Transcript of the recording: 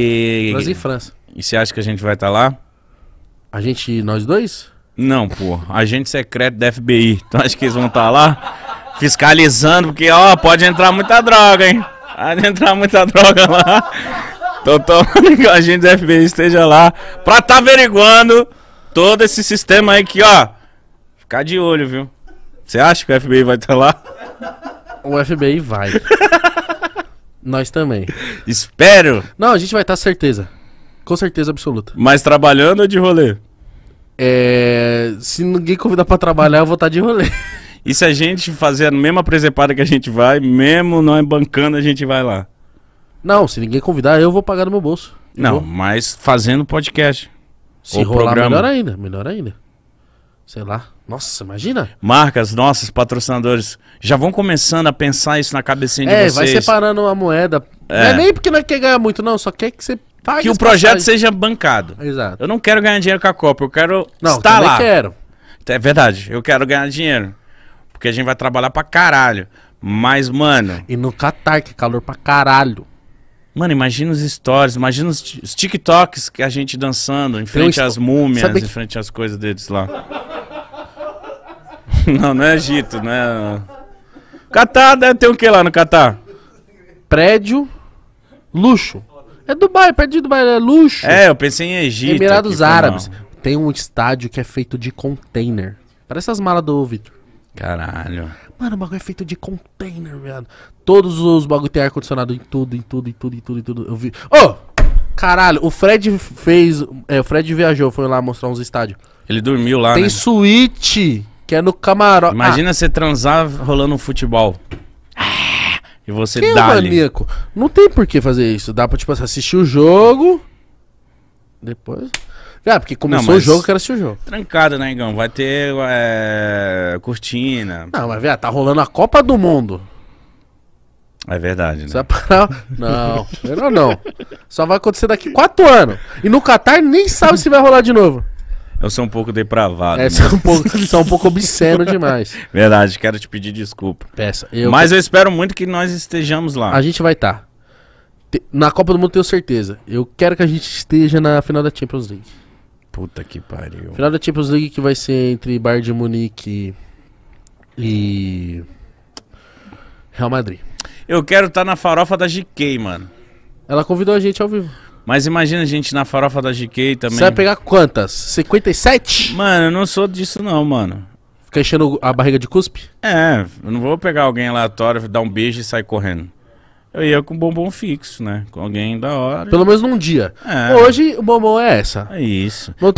E, Brasil e França. e você acha que a gente vai estar lá? A gente, nós dois? Não, pô. Agente secreto da FBI. Tu acha que eles vão estar lá? Fiscalizando, porque, ó, pode entrar muita droga, hein? Pode entrar muita droga lá. Tô tomando que o agente da FBI esteja lá pra tá averiguando todo esse sistema aí que, ó. Ficar de olho, viu? Você acha que o FBI vai estar lá? O FBI vai. Nós também. Espero. Não, a gente vai estar certeza. Com certeza absoluta. Mas trabalhando ou de rolê? É, se ninguém convidar pra trabalhar, eu vou estar de rolê. E se a gente fazer a mesma presepada que a gente vai, mesmo não é bancando, a gente vai lá? Não, se ninguém convidar, eu vou pagar no meu bolso. Eu Não, vou. mas fazendo podcast. Se rolar, programa. melhor ainda. Melhor ainda. Sei lá. Nossa, imagina. Marcas, nossos patrocinadores, já vão começando a pensar isso na cabecinha É, de vai vocês. separando a moeda. Não É. é nem porque não quer ganhar muito, não. Só quer que você pague que o projeto passagens. seja bancado. Exato. Eu não quero ganhar dinheiro com a Copa, eu quero Não, estar lá. quero. É verdade, eu quero ganhar dinheiro. Porque a gente vai trabalhar pra caralho. Mas, mano, E no Catar, que é calor pra caralho. mano, imagina os stories, imagina os, os TikToks que a gente dançando em frente um às múmias, sabe em que- frente às coisas deles lá. não, não é Egito, não é. Catar deve ter o que lá no Catar? Prédio, luxo. É Dubai, perto de Dubai, é luxo. É, eu pensei em Egito. Emirados aqui, Árabes. mal. Tem um estádio que é feito de container. Parece as malas do Vitor. Caralho. Mano, o bagulho é feito de container, viado. Todos os bagulho tem ar-condicionado em tudo, em tudo, em tudo, em tudo, em tudo. Eu vi. Ô! caralho, o Fred fez. É, o Fred viajou, foi lá mostrar uns estádios. Ele dormiu lá, tem né? suíte, que é no camarote. Imagina você transar rolando um futebol. Ah, E você Ah, quem é dá ali. maníaco? Não tem por que fazer isso. Dá pra, tipo, assistir o jogo. Depois. Ah, porque começou Não, o jogo, eu quero assistir o jogo. Trancado, né, Igão? Vai ter é, cortina. Não, mas, velho, tá rolando a Copa do Mundo. É verdade, né? Vai parar. Não, melhor não. Só vai acontecer daqui quatro anos. E no Qatar nem sabe se vai rolar de novo. Eu sou um pouco depravado. É, né? é um pouco, é um pouco obsceno demais. Verdade, quero te pedir desculpa. Peça. Eu, Mas eu espero muito que nós estejamos lá. A gente vai estar. Na Copa do Mundo tenho certeza. Eu quero que a gente esteja na final da Champions League. Puta que pariu. Final da Champions League que vai ser entre Bayern de Munique e Real Madrid. Eu quero estar na farofa da GK, mano. Ela convidou a gente ao vivo. Mas imagina a gente na farofa da GK também. Você vai pegar quantas? 57? Mano, eu não sou disso não, mano. Fica enchendo a barriga de cuspe? É, eu não vou pegar alguém aleatório, dar um beijo e sair correndo. Eu ia com bombom fixo, né? Com alguém da hora. Pelo menos num dia. É. Hoje o bombom é essa. É isso. No